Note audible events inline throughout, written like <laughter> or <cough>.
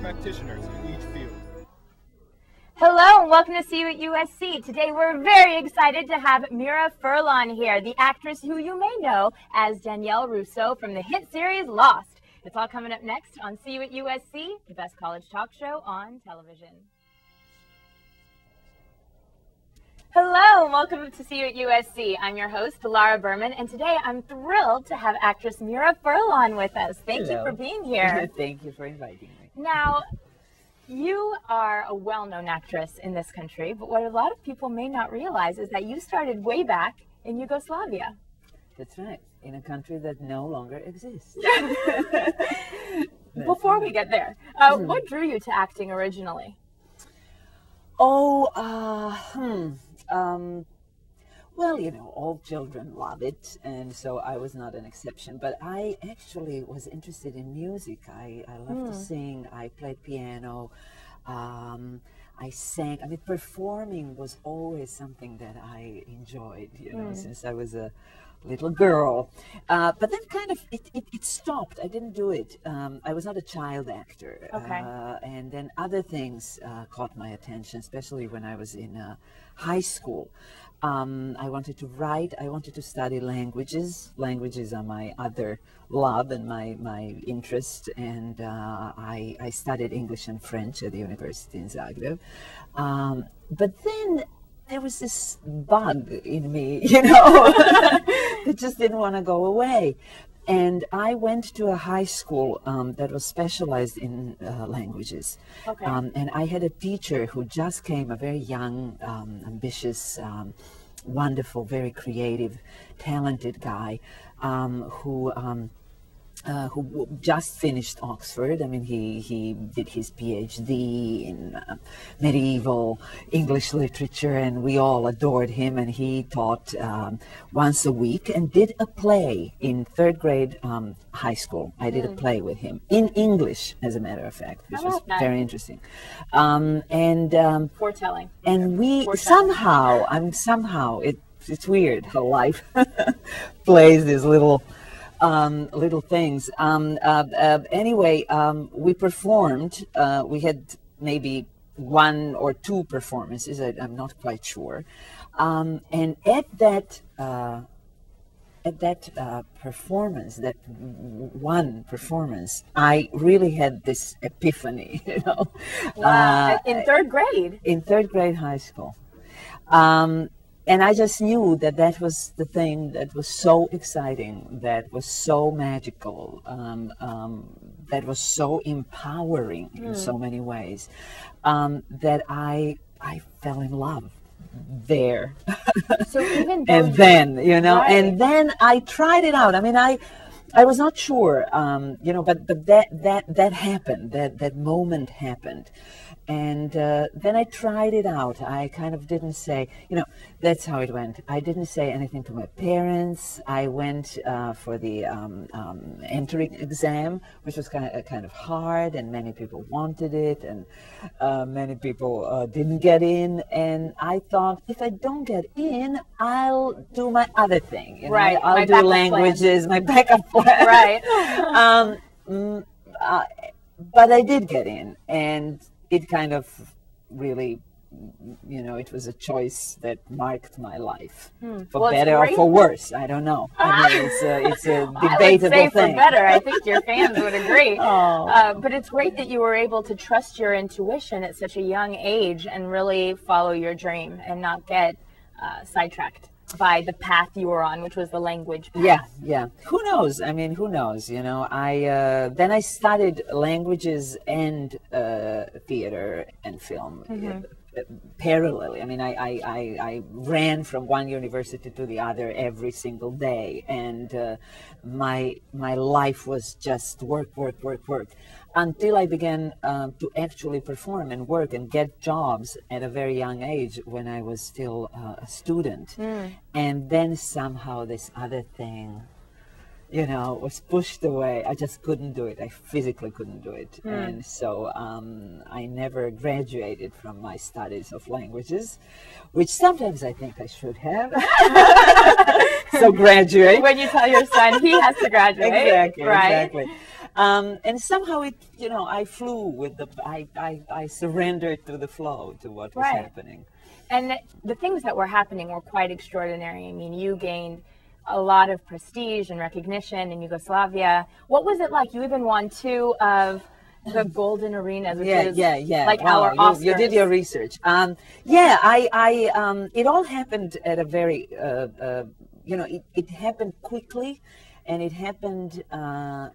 practitioners in each field. Hello and welcome to See You at USC. Today we're very excited to have Mira Furlan here, the actress who you may know as Danielle Rousseau from the hit series Lost. It's all coming up next on See You at USC, the best college talk show on television. Hello, and welcome to See You at USC. I'm your host, Lara Berman, and today I'm thrilled to have actress Mira Furlan with us. Thank Hello. you for being here. <laughs> Thank you for inviting me. Now, you are a well known actress in this country, but what a lot of people may not realize is that you started way back in Yugoslavia. That's right. In a country that no longer exists. <laughs> <laughs> Before we get there, uh, what drew you to acting originally? Oh, uh, hmm. Um, well, you know, all children love it, and so I was not an exception. But I actually was interested in music. I, I love to sing. I played piano. Um, I sang. I mean, performing was always something that I enjoyed, you know, since I was a little girl. Uh, but then kind of it, it, it stopped. I didn't do it. Um, I was not a child actor. Okay. Uh, and then other things uh, caught my attention, especially when I was in uh, high school. Um, I wanted to write. I wanted to study languages. Languages are my other love and my, my interest. And uh, I, I studied English and French at the university in Zagreb. Um, but then there was this bug in me, <laughs> you know, <laughs> that just didn't want to go away. And I went to a high school um, that was specialized in uh, languages. Okay. Um, and I had a teacher who just came, a very young, um, ambitious, um, wonderful, very creative, talented guy um, who. Uh, who w- just finished Oxford. I mean, he, he did his PhD in uh, medieval English literature, and we all adored him. And he taught um, once a week and did a play in third grade um, high school. I did a play with him in English, as a matter of fact, which was that. very interesting. Um, and um, Foretelling. and we Foreshadowing. somehow i'm somehow it, it's weird how life <laughs> plays these little um, little things um, uh, uh, anyway um, we performed uh, we had maybe one or two performances I, i'm not quite sure um, and at that uh, at that uh, performance, that one performance, I really had this epiphany, <laughs> you know. Wow. Uh, in third grade. in third grade high school. Um, and I just knew that that was the thing that was so exciting, that was so magical, um, um, that was so empowering in so many ways, um, that I I fell in love there. So even <laughs> and then you know Right. and then i tried it out i mean i i was not sure um you know but but that that that happened that that moment happened and uh, then i tried it out i kind of didn't say you know that's how it went i didn't say anything to my parents i went uh, for the um, um, entering exam which was kind of, kind of hard and many people wanted it and uh, many people uh, didn't get in and i thought if i don't get in i'll do my other thing you know? Right, i'll my do backup plan. languages my backup <laughs> plan Right. <laughs> um, mm, uh, but i did get in and it kind of really you know it was a choice that marked my life for Hmm. Well, better or for worse i don't know i mean <laughs> it's a, it's a I would debatable say for better. I think your fans would agree. <laughs> Oh. Uh, but it's great that you were able to trust your intuition at such a young age and really follow your dream and not get uh, sidetracked by the path you were on, which was the language path. Yeah, yeah. Who knows? I mean, who knows? You know, I uh, then I studied languages and uh, theater and film uh, parallelly. I mean, I, I, I, I ran from one university to the other every single day, and uh, my my life was just work, work, work, work, until I began um, to actually perform and work and get jobs at a very young age when I was still uh, a student, and then somehow this other thing you know, was pushed away. I just couldn't do it. I physically couldn't do it. And so um, I never graduated from my studies of languages, which sometimes I think I should have. <laughs> so graduate. When you tell your son he has to graduate, exactly, right? exactly. Um, and somehow it, you know, I flew with the, I, I, I surrendered to the flow, to what was Right. happening. And the things that were happening were quite extraordinary. I mean, you gained a lot of prestige and recognition in Yugoslavia. What was it like? You even won two of the golden arenas, which yeah, is yeah, yeah. like Wow, our you, Oscars. you did your research. Um, yeah, I, I, um, it all happened at a very, uh, uh, you know, it, it happened quickly, and it happened uh,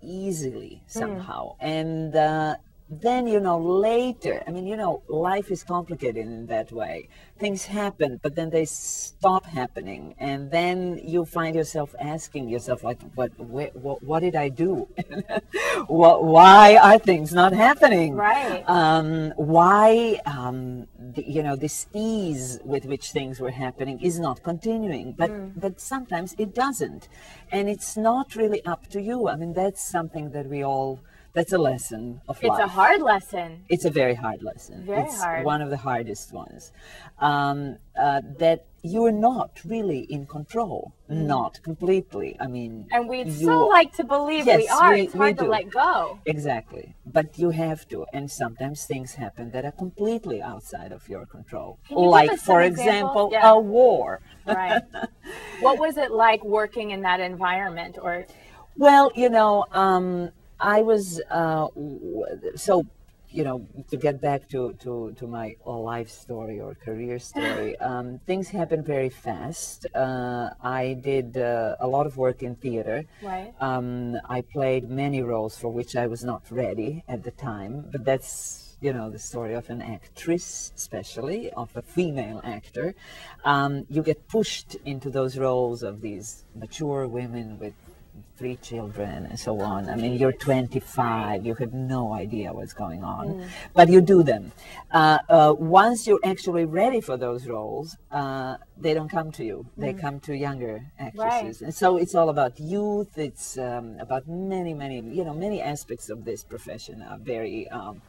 easily somehow, and uh, then you know later. I mean, you know, life is complicated in that way. Things happen, but then they stop happening, and then you find yourself asking yourself, like, what, wh- what, what did I do? <laughs> what, why are things not happening? Right. um, why um, the, you know this ease with which things were happening is not continuing but Mm. but sometimes it doesn't and it's not really up to you i mean that's something that we all that's a lesson of It's life a hard lesson. it's a very hard lesson. Very it's hard. one of the hardest ones. Um, uh, that you are not really in control, not completely. I mean, Mm. And we'd so like to believe we Yes, are. we- it's we hard to let go. Exactly. But you have to. And sometimes things happen that are completely outside of your control. You like, for examples? example, Yeah. a war. Right. <laughs> what was it like working in that environment? Or Well, you know, um, I was, uh, so, you know, to get back to, to, to my life story or career story, <laughs> um, things happened very fast. Uh, I did uh, a lot of work in theater. Right. Um, I played many roles for which I was not ready at the time, but that's you know the story of an actress, especially of a female actor. Um, you get pushed into those roles of these mature women with three children and so on. I mean, you're 25, you have no idea what's going on, but you do them. Uh, uh, once you're actually ready for those roles, uh, they don't come to you. They come to younger actresses. And so it's all about youth. It's um, about many, many, you know, many aspects of this profession are very um,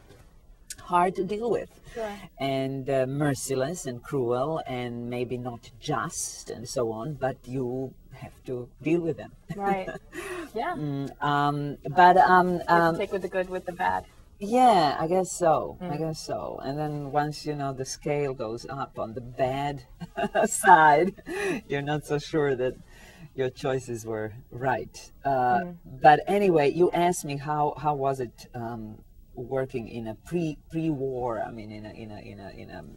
hard to deal with Sure. and uh, merciless and cruel and maybe not just and so on, but you have to deal with them. right. <laughs> Yeah. um, but um, um, take with the good with the bad. yeah, I guess so. Mm. I guess so. And then once you know the scale goes up on the bad <laughs> side, you're not so sure that your choices were right. Uh, Mm. But anyway, you asked me how how was it um, working in a pre pre war? I mean, in a in a in a in a um,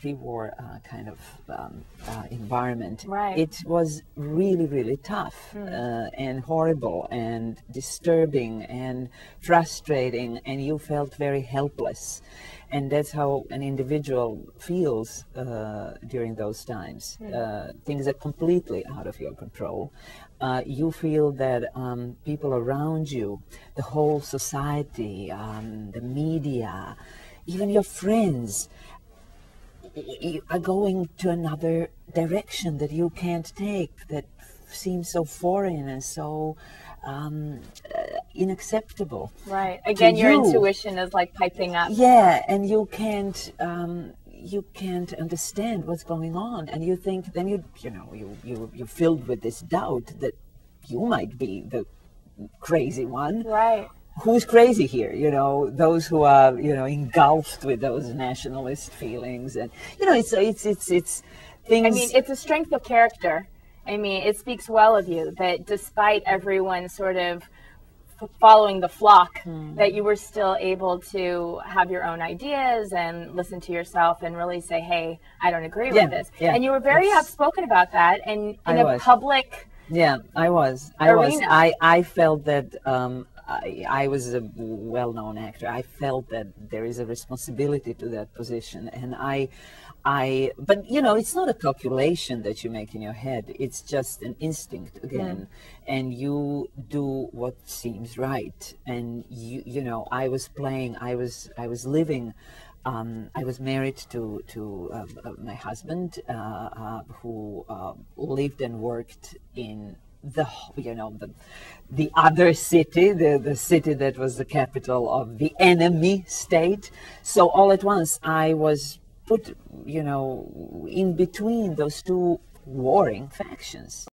pre-war uh, kind of um, uh, environment. Right. It was really really tough uh, and horrible and disturbing and frustrating, and you felt very helpless. And that's how an individual feels uh, during those times. Uh, things are completely out of your control. Uh, you feel that um, people around you, the whole society, um, the media, even your friends, are going to another direction that you can't take that seems so foreign and so um, uh, unacceptable. Right. Again, your you. intuition is like piping up. Yeah, and you can't um, you can't understand what's going on, and you think then you you know you you you're filled with this doubt that you might be the crazy one Right. Who's crazy here you know those who are you know engulfed with those nationalist feelings and you know it's it's it's it's things I mean, it's a strength of character. I mean, it speaks well of you that despite everyone sort of following the flock, Hmm. that you were still able to have your own ideas and listen to yourself and really say, "Hey, I don't agree Yeah, with this." yeah, and you were very outspoken about that, and in I a was. public. Yeah, I was. I was. I, I felt that um, I, I was a well known actor. I felt that there is a responsibility to that position. And I, I, but you know, it's not a calculation that you make in your head, it's just an instinct again. And you do what seems right. And you, you know, I was playing, I was, I was living um, I was married to to uh, uh, my husband, uh, uh, who uh, lived and worked in the you know the the other city, the the city that was the capital of the enemy state. So all at once, I was put you know in between those two warring factions.